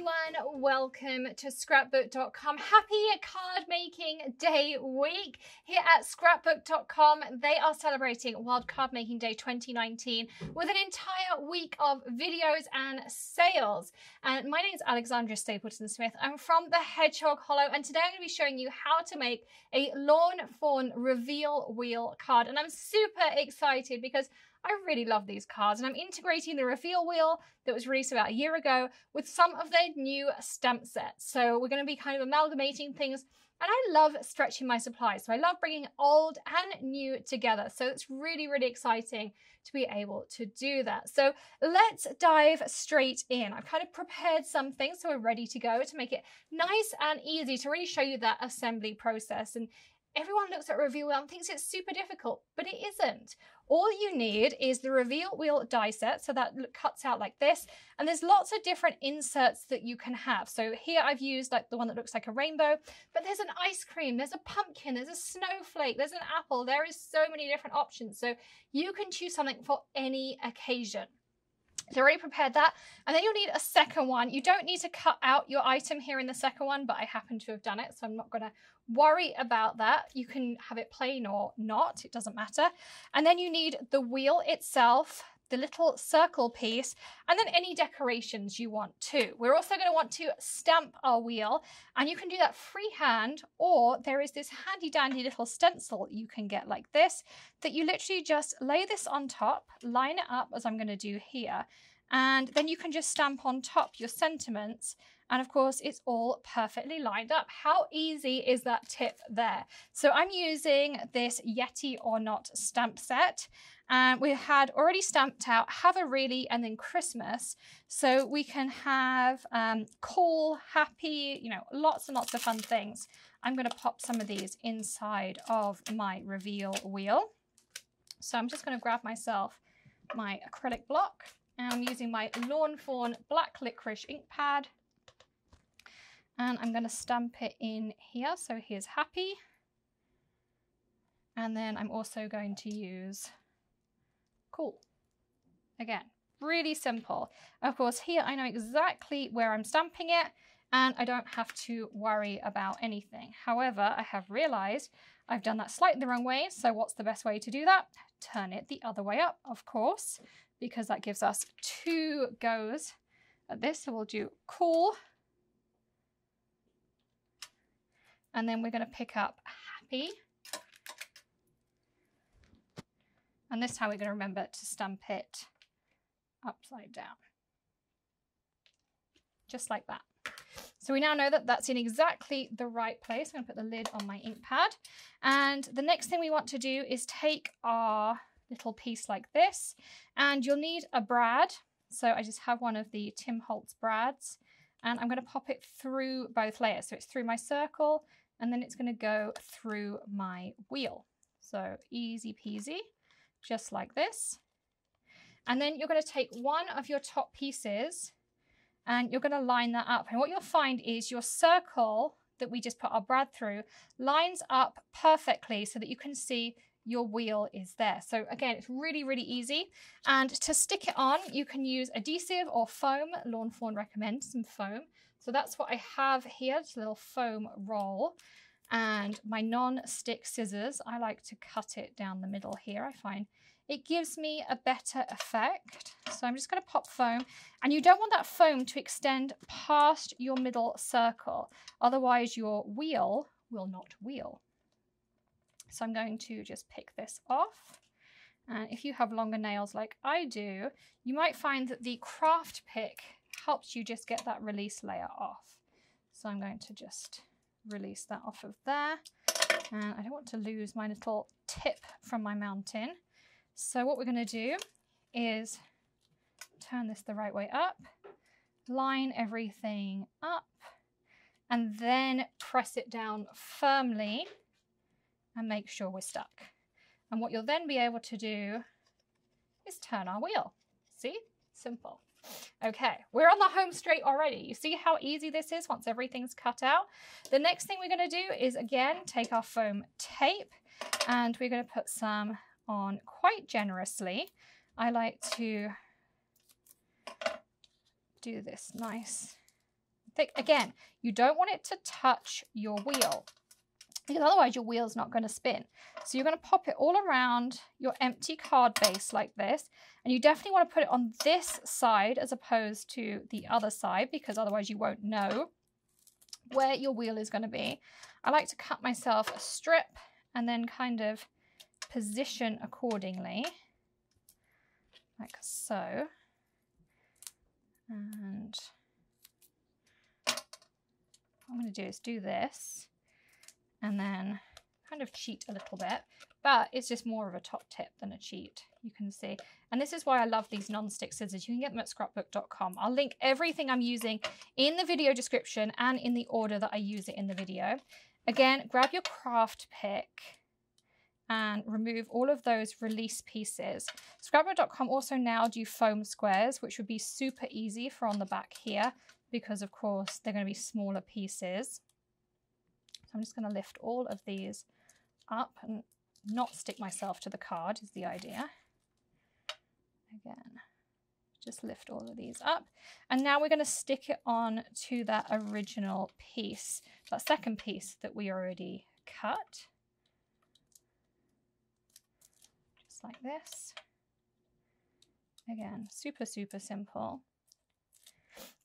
everyone. Welcome to scrapbook.com. Happy card making day week here at scrapbook.com. They are celebrating World Card Making Day 2019 with an entire week of videos and sales. And my name is Alexandra Stapleton Smith. I'm from the Hedgehog Hollow, and today I'm going to be showing you how to make a Lawn Fawn reveal wheel card. And I'm super excited because I really love these cards and I'm integrating the reveal wheel that was released about a year ago with some of their new stamp sets. So we're going to be kind of amalgamating things and I love stretching my supplies. So I love bringing old and new together. So it's really, really exciting to be able to do that. So let's dive straight in. I've kind of prepared some things so we're ready to go to make it nice and easy to really show you that assembly process. And everyone looks at reveal wheel and thinks it's super difficult, but it isn't. All you need is the reveal wheel die set, so that cuts out like this, and there's lots of different inserts that you can have. So here I've used like the one that looks like a rainbow, but there's an ice cream, there's a pumpkin, there's a snowflake, there's an apple, there is so many different options. So you can choose something for any occasion. So I've already prepared that. And then you'll need a second one. You don't need to cut out your item here in the second one, but I happen to have done it. So I'm not going to worry about that. You can have it plain or not. It doesn't matter. And then you need the wheel itself, the little circle piece, and then any decorations you want too. We're also going to want to stamp our wheel, and you can do that freehand, or there is this handy dandy little stencil you can get like this, that you literally just lay this on top, line it up as I'm going to do here, and then you can just stamp on top your sentiments and of course, it's all perfectly lined up. How easy is that tip there? So I'm using this Yeti or Not stamp set. And we had already stamped out Have a Really and then Christmas. So we can have um, cool, happy, you know, lots and lots of fun things. I'm going to pop some of these inside of my reveal wheel. So I'm just going to grab myself my acrylic block. And I'm using my Lawn Fawn Black Licorice ink pad and I'm going to stamp it in here. So here's happy. And then I'm also going to use cool. Again, really simple. Of course, here I know exactly where I'm stamping it and I don't have to worry about anything. However, I have realized I've done that slightly the wrong way. So what's the best way to do that? Turn it the other way up, of course, because that gives us two goes at this. So we'll do cool And then we're going to pick up happy. And this is how we're going to remember to stamp it upside down. Just like that. So we now know that that's in exactly the right place. I'm going to put the lid on my ink pad. And the next thing we want to do is take our little piece like this. And you'll need a brad. So I just have one of the Tim Holtz brads. And I'm going to pop it through both layers. So it's through my circle and then it's going to go through my wheel. So easy peasy, just like this. And then you're going to take one of your top pieces and you're going to line that up. And what you'll find is your circle that we just put our brad through lines up perfectly so that you can see your wheel is there. So again, it's really, really easy. And to stick it on, you can use adhesive or foam. Lawn Fawn recommends some foam. So that's what I have here, it's a little foam roll. And my non-stick scissors, I like to cut it down the middle here. I find it gives me a better effect. So I'm just going to pop foam. And you don't want that foam to extend past your middle circle. Otherwise your wheel will not wheel. So I'm going to just pick this off. And if you have longer nails like I do, you might find that the craft pick helps you just get that release layer off. So I'm going to just release that off of there. And I don't want to lose my little tip from my mountain. So what we're going to do is turn this the right way up, line everything up, and then press it down firmly and make sure we're stuck. And what you'll then be able to do is turn our wheel. See? Simple. Okay, we're on the home straight already. You see how easy this is once everything's cut out? The next thing we're going to do is, again, take our foam tape and we're going to put some on quite generously. I like to do this nice thick. Again, you don't want it to touch your wheel because otherwise your wheel's not going to spin. So you're going to pop it all around your empty card base like this. And you definitely want to put it on this side as opposed to the other side because otherwise you won't know where your wheel is going to be. I like to cut myself a strip and then kind of position accordingly like so. And what I'm going to do is do this and then kind of cheat a little bit, but it's just more of a top tip than a cheat, you can see. And this is why I love these non-stick scissors. You can get them at scrapbook.com. I'll link everything I'm using in the video description and in the order that I use it in the video. Again, grab your craft pick and remove all of those release pieces. Scrapbook.com also now do foam squares, which would be super easy for on the back here because of course they're going to be smaller pieces. So I'm just going to lift all of these up and not stick myself to the card is the idea. Again, just lift all of these up. And now we're going to stick it on to that original piece, that second piece that we already cut. Just like this. Again, super, super simple.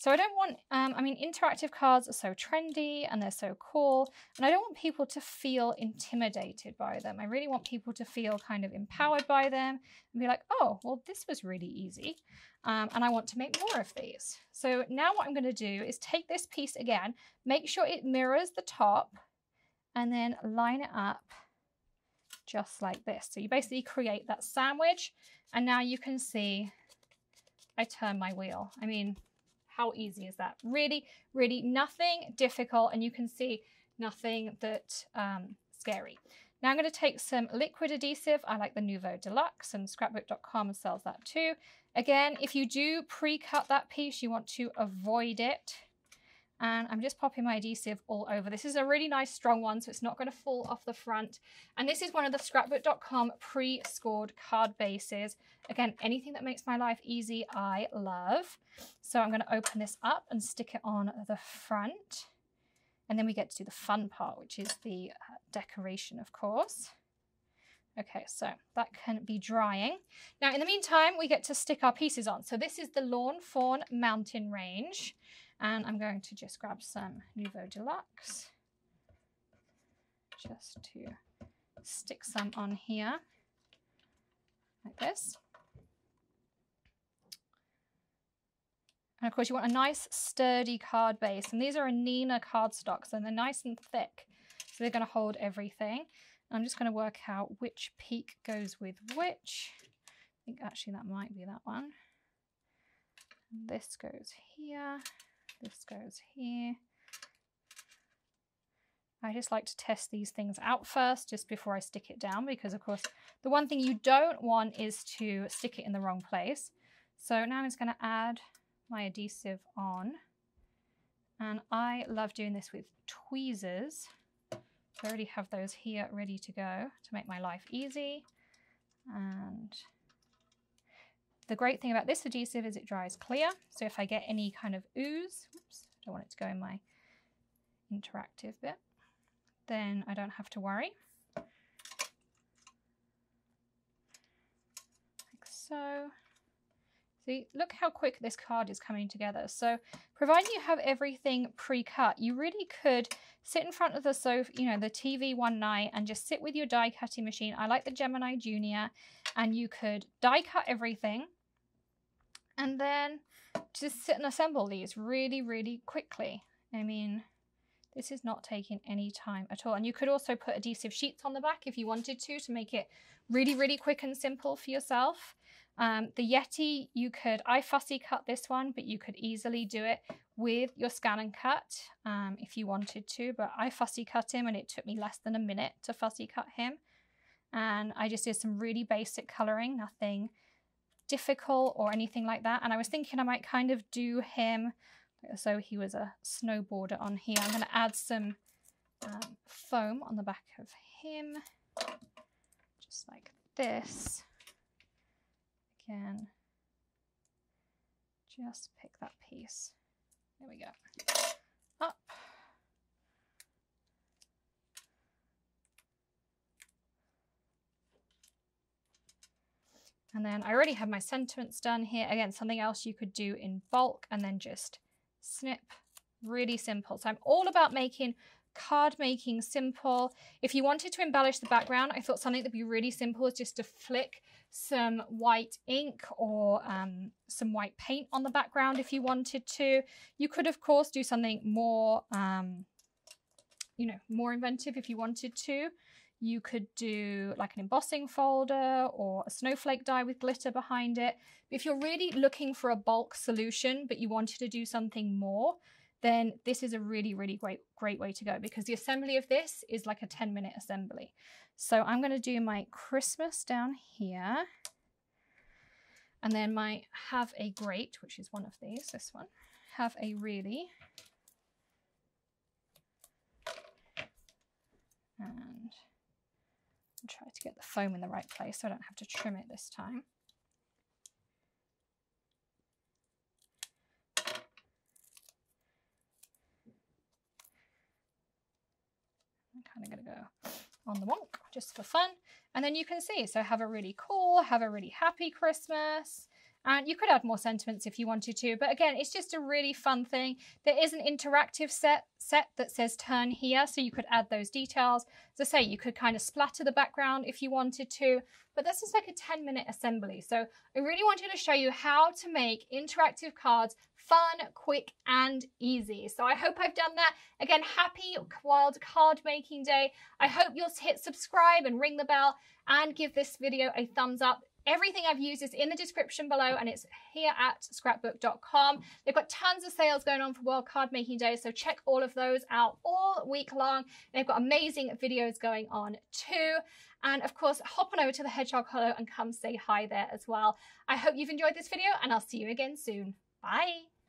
So I don't want, um, I mean, interactive cards are so trendy and they're so cool, and I don't want people to feel intimidated by them. I really want people to feel kind of empowered by them and be like, oh, well, this was really easy. Um, and I want to make more of these. So now what I'm going to do is take this piece again, make sure it mirrors the top, and then line it up just like this. So you basically create that sandwich, and now you can see I turn my wheel. I mean, how easy is that? Really, really nothing difficult and you can see nothing that um, scary. Now I'm going to take some liquid adhesive. I like the Nuvo Deluxe and scrapbook.com sells that too. Again, if you do pre-cut that piece, you want to avoid it and I'm just popping my adhesive all over. This is a really nice strong one, so it's not going to fall off the front. And this is one of the scrapbook.com pre-scored card bases. Again, anything that makes my life easy, I love. So I'm going to open this up and stick it on the front. And then we get to do the fun part, which is the uh, decoration, of course. Okay, so that can be drying. Now, in the meantime, we get to stick our pieces on. So this is the Lawn Fawn Mountain Range. And I'm going to just grab some Nuvo Deluxe just to stick some on here like this. And of course you want a nice sturdy card base. And these are a Neenah cardstock, so they're nice and thick. So they're going to hold everything. I'm just going to work out which peak goes with which. I think actually that might be that one. This goes here. This goes here. I just like to test these things out first just before I stick it down because of course the one thing you don't want is to stick it in the wrong place. So now I'm just going to add my adhesive on and I love doing this with tweezers. I already have those here ready to go to make my life easy and the great thing about this adhesive is it dries clear. So if I get any kind of ooze, oops, I don't want it to go in my interactive bit, then I don't have to worry. Like so. See, look how quick this card is coming together. So providing you have everything pre-cut, you really could sit in front of the sofa, you know, the TV one night and just sit with your die cutting machine. I like the Gemini Junior and you could die cut everything and then just sit and assemble these really, really quickly. I mean, this is not taking any time at all. And you could also put adhesive sheets on the back if you wanted to, to make it really, really quick and simple for yourself. Um, the Yeti, you could, I fussy cut this one, but you could easily do it with your ScanNCut um, if you wanted to, but I fussy cut him and it took me less than a minute to fussy cut him. And I just did some really basic coloring, nothing difficult or anything like that. And I was thinking I might kind of do him so he was a snowboarder on here. I'm going to add some um, foam on the back of him, just like this. Again, just pick that piece. There we go. And then I already have my sentiments done here. Again, something else you could do in bulk and then just snip. Really simple. So I'm all about making card making simple. If you wanted to embellish the background, I thought something that'd be really simple is just to flick some white ink or um, some white paint on the background if you wanted to. You could, of course, do something more, um, you know, more inventive if you wanted to. You could do like an embossing folder or a snowflake die with glitter behind it. If you're really looking for a bulk solution, but you wanted to do something more, then this is a really, really great, great way to go because the assembly of this is like a 10 minute assembly. So I'm going to do my Christmas down here and then my have a great, which is one of these, this one, have a really and to get the foam in the right place so I don't have to trim it this time. I'm kind of going to go on the wonk just for fun. And then you can see, so have a really cool, have a really happy Christmas. And you could add more sentiments if you wanted to, but again, it's just a really fun thing. There is an interactive set set that says turn here, so you could add those details. As I say, you could kind of splatter the background if you wanted to, but this is like a 10 minute assembly. So I really wanted to show you how to make interactive cards fun, quick, and easy. So I hope I've done that. Again, happy World Card Making Day. I hope you'll hit subscribe and ring the bell and give this video a thumbs up. Everything I've used is in the description below and it's here at scrapbook.com. They've got tons of sales going on for World Card Making Day, so check all of those out all week long. They've got amazing videos going on too. And of course, hop on over to the Hedgehog Hollow and come say hi there as well. I hope you've enjoyed this video and I'll see you again soon. Bye.